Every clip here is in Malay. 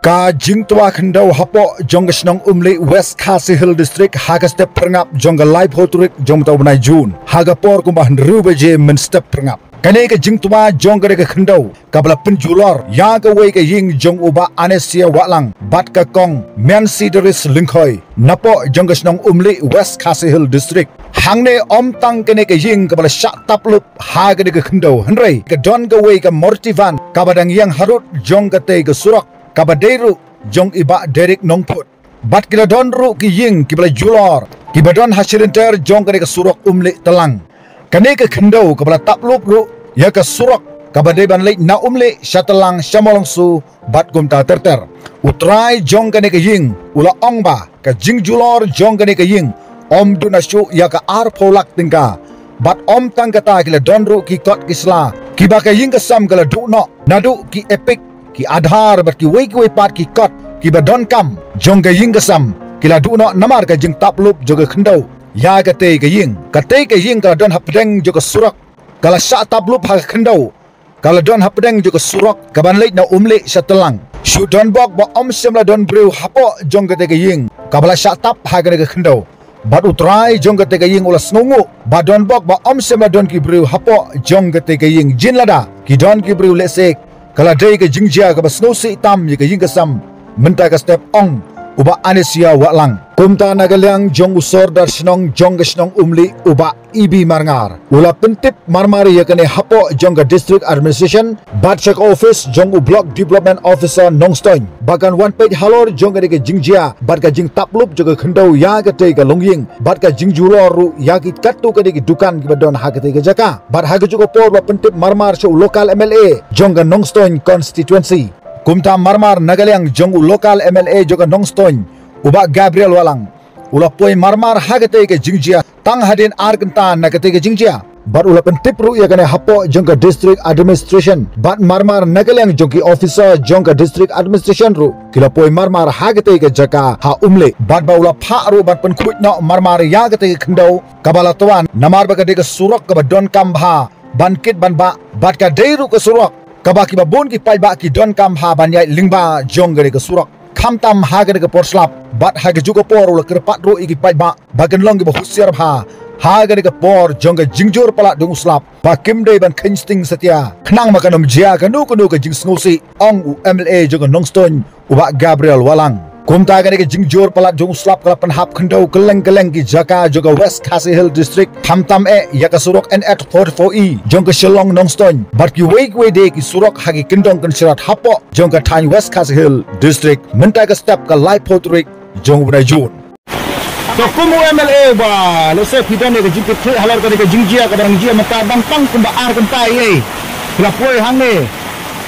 Ka jing tua khendau hapo jong snong umli West Khasi Hill District haga step perngap jong live hoturik jong tau benai Jun haga por kumbah nru beje men step kane ke jing tua jong ke khendau kabla penjulor ya ke wei ke ying jong uba anesia walang bat ka kong men sideris lingkhoi. Napo jong snong umli West Khasi Hill District. Hangne om tang kene ke ying kabla syak taplup haga ke khendau henrei ke don ke wei ke mortivan kabadang yang harut jong ke te ke surak kabaderu jong iba Derek Nongput. Bat kita don ru ki ying ki bala julor. Ki badon hasilinter jong kene ke surok umlik telang. Kene ke kendau ke bala taplup ru ya ke surok kabade ban lek na umlik syatelang syamolong su bat gumta terter. Utrai jong kene ke ying ula ongba ke jing julor jong kene ke ying om dunasyu ya ke ar polak tingka. Bat om tang kata kila don ru ki kot kisla. Ki ba ke ying kesam kala du no nadu ki epic ki adhar ber ki ki wei pat ki kot ki ba don kam jong ga ying gasam ki la du no namar ka jing tap lup joga khendau ya ga te ga ying ka te ga ying ka don hapdeng joga surak kala sha tap lup ha khendau kala don hapdeng joga surak ka ban na umle sha telang. Shu don bok ba om sem la don brew hapo jong ga te ga ying ka bala sha tap ha ga ga khendau Bat utrai jong ga te ga ying ula snungu ba don bok ba om sem la don ki brew hapo jong ga te ga ying jin lada ki don ki brew le sek Kala day ke jingjia ke basno si itam ye ke ying kesam menta ke step ong uba anesia waklang kumta nagaliang jong usor dar snong jong snong umli uba ibi marngar. Ula pentip marmari kene hapo jong ke district administration batchak office jong u block development officer nongstoin bagan one page halor jong ke jingjia bat ka jing taplup jong ke khendau ya ke te ke longying. Bat ka jingjulo ru ya ki katu ke de dukan ki badon ha ke te ke jaka. Bat ha ke jugo por ba pentip marmar sho local mla jong ke nongstoin constituency. Kumta marmar nagaliang jong u local mla jong ke nongstoin uba gabriel walang ula poi marmar hagate ke jingjia tang hadin arkanta nagate ke jingjia bar ula pen tipru ya kane hapo jongka district administration. Bat marmar nagaleng jongki officer jongka district administration ru. Kila poi marmar hagate ke jaka ha umle. Bat ba ula pha ru bat pen khut no marmar ya gate ke khandau kabala tuan namar ba ke surak ke don kambha ban kit ban ba bat ka deiru ke surak kabaki ba bon ki pai ba ki don kambha ban yai lingba jong ke surak kham tam ha ke ke por slap bat ha ke juko por ul ke pat ro iki pai ba bagen long bo husiar ha ha ke ke por jong ke jingjur pala dung slap ba kim dei ban khin sting satia khnang ma kanom jia ka nu ku nu ke jing snusi ong u mla jong nongstone u ba gabriel walang Kumta gani ke jingjur palat jung slap kala penhap kendau keleng keleng ki jaka juga West Khasi Hill District ham tam e ya ka surok NH 44E jong ke Shillong Nongstone but ki wake way day ki surok hagi kendong kan sirat hapo jong ke Tany West Khasi Hill District mentai ke step ke Light Potrik jong bunai jun So kumu MLA ba lo se pidan ne ke jingke tre halar ka ke jingjia ka barang jia mata bang pang kumba ar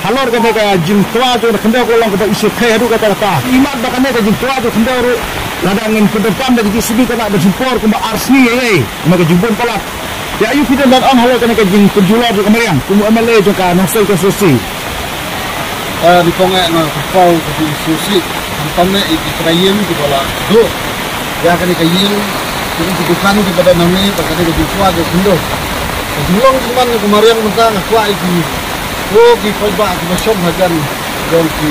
halor ka ka jing tua tu khanda ko long ka isi khay hadu ka ta imat ba ka jing tua tu khanda ru lada ngin ku depan da jing sibi ka ba jing por ku ba arsni ye ma ka jing bon pala ya ayu kita dan on halor ka ka jing penjula tu kemarin ku mu MLA tu ka na ka susi. Di ponga na ku pau ku susi. Ne i krayem di bola do ya ka ni ka yin ku di dukan di pada nami ka ni jing tua tu khando Jumlong cuman kemarin mentang kuat itu Oh, di pajak di masyom hajan yang di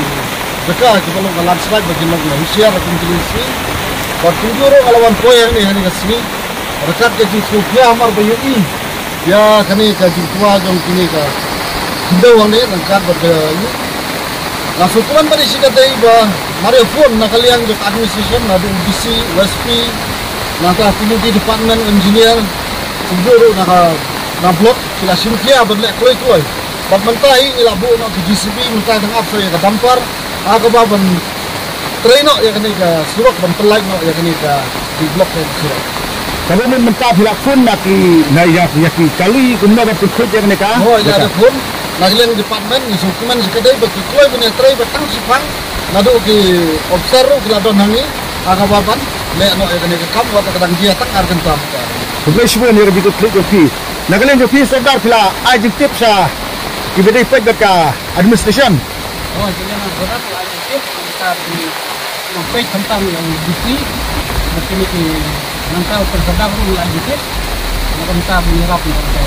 dekat di balong kalam slide bagi long na usia la kunjilisi. Wat kunjuro kalawan poyang ni hani kasini. Rekat ke jing sufia amar bayu i. Ya kani ke jing tua jong kini ka. Hinda wang ni nangkat bagi ini. Na sukuman bari sika dai ba Mario phone na administration na UBC, USP, na ta community department engineer. Kunjuro na ka na blok sila sufia badle kloi kloi. Bat mentai ila bu nak ke GCB mentai tang apa ya ke dampar aku baban train nak ya kini ke surat ban pelai nak ya kini ke di blok ya surat. Kalau ni mentah bila pun nak ki na ya ya ki kali kumna ba pikut ya kini ka. Oh ya ada pun nak yang department ni sukuman sekadai bagi kuai punya tray batang sifang nado ki observe ki ladon hangi aku baban le nak ya kini ke kam wa kadang dia tak arkan tam. Bukan semua ni lebih tu klik joki. Nak kalian joki sedar pula ajib tips ah kita dah pergi ke administration. Oh, jadi nak berat lah ini kita di sampai tentang yang bukti mungkin ini nanti tersedar dulu lagi sih. Kita menyerap nanti.